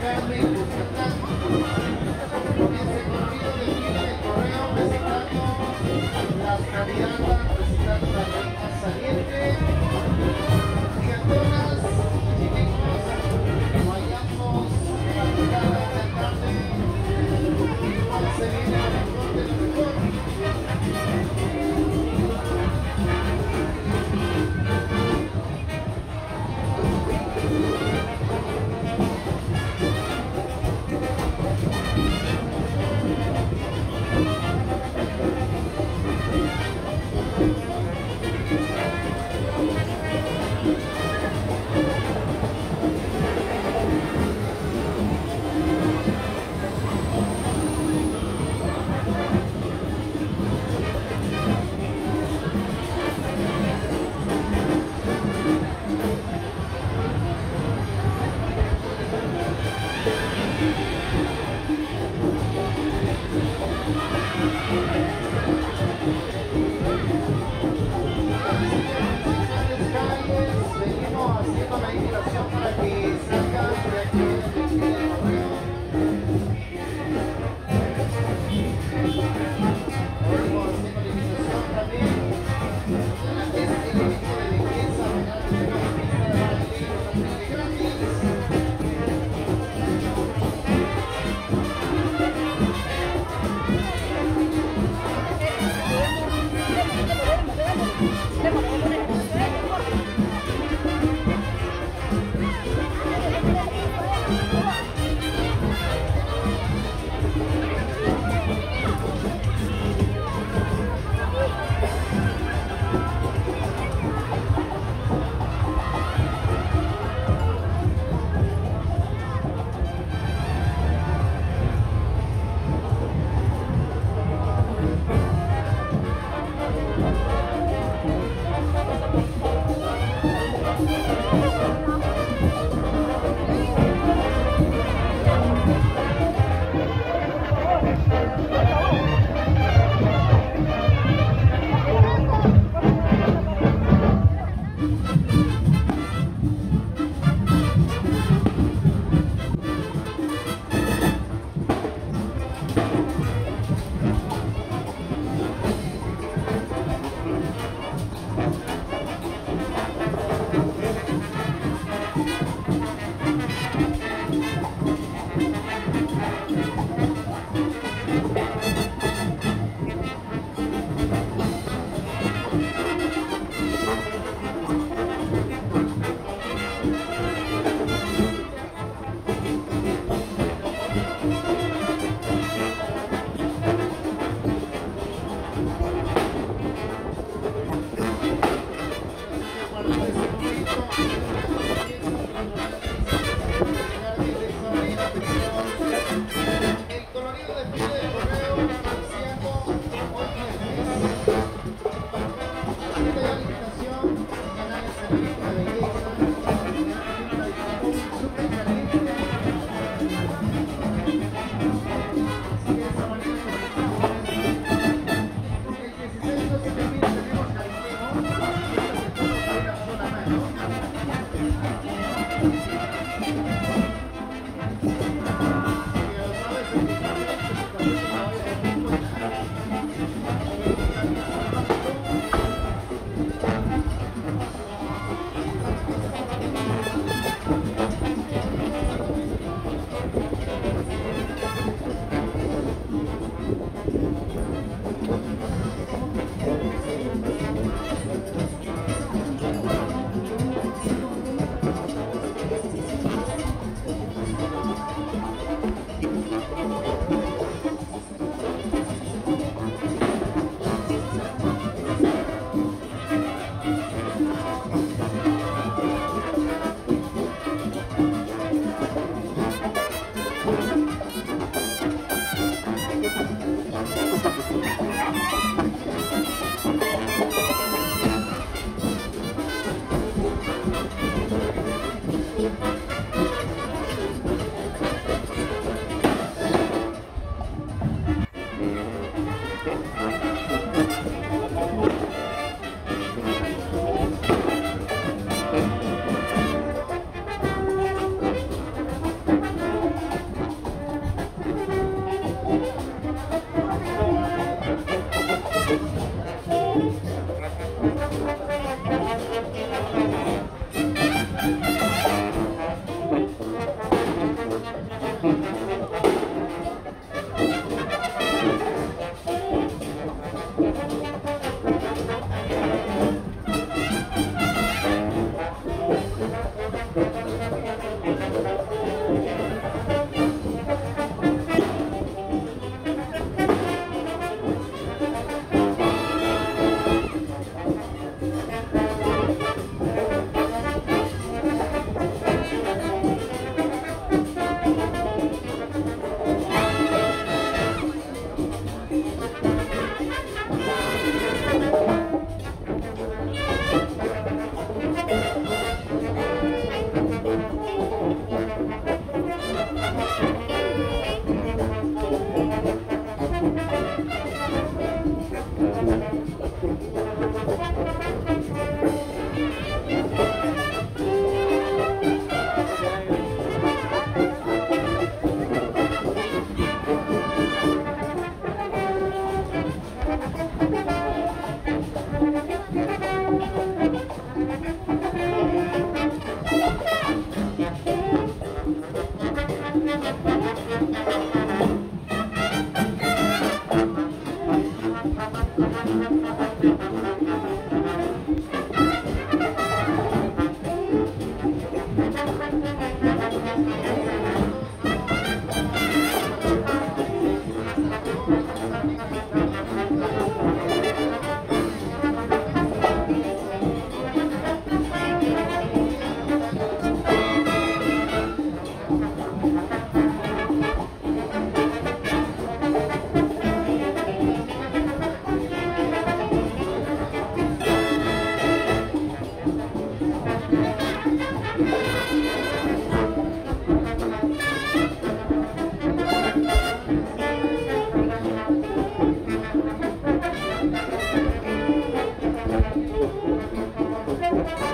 family.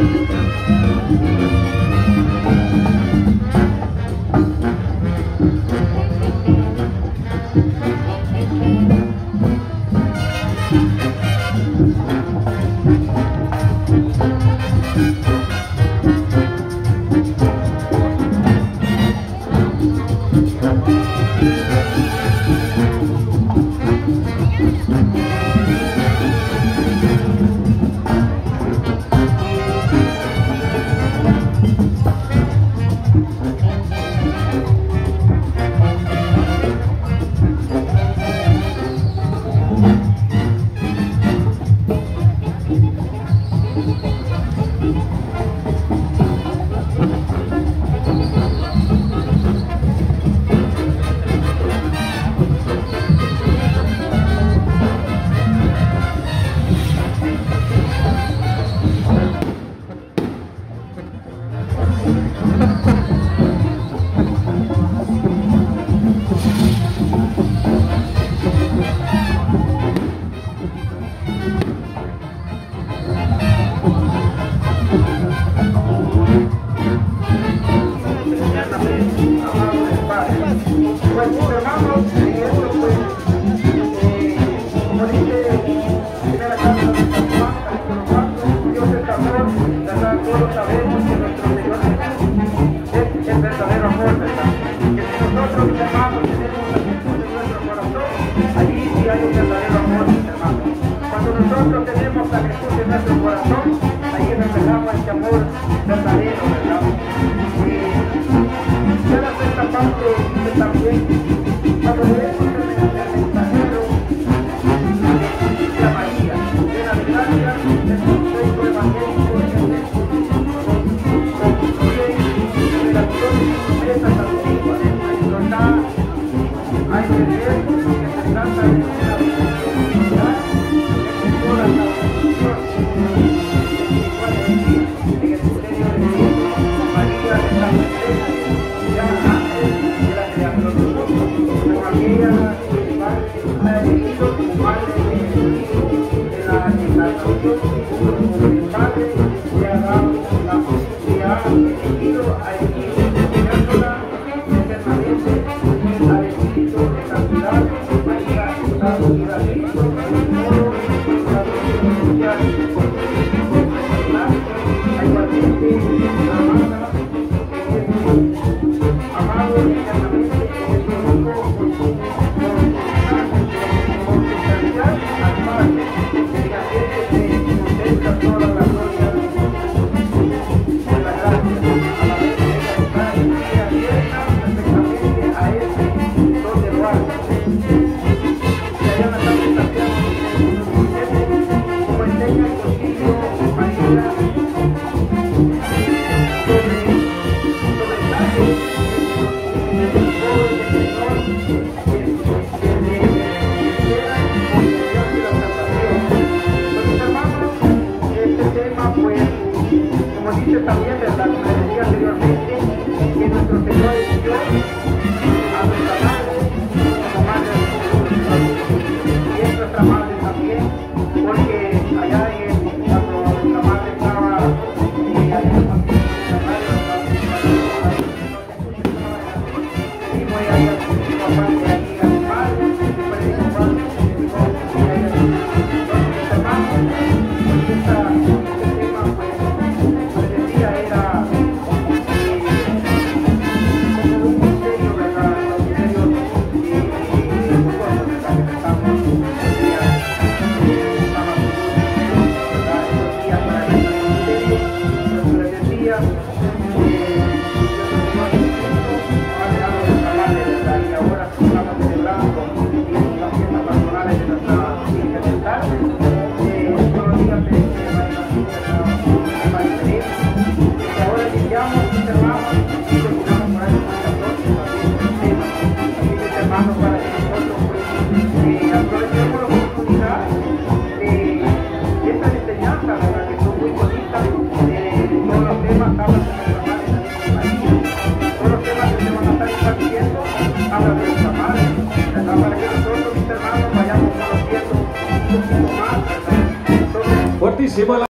Música hay un verdadero amor, hermano. Cuando nosotros tenemos a Jesús en nuestro corazón, ahí reflejamos este amor verdadero, ¿verdad? Y quiero hacer esta parte también, cuando debemos el mensajero de María, de la gracia de su Cristo de Jesús, concluye hicimos la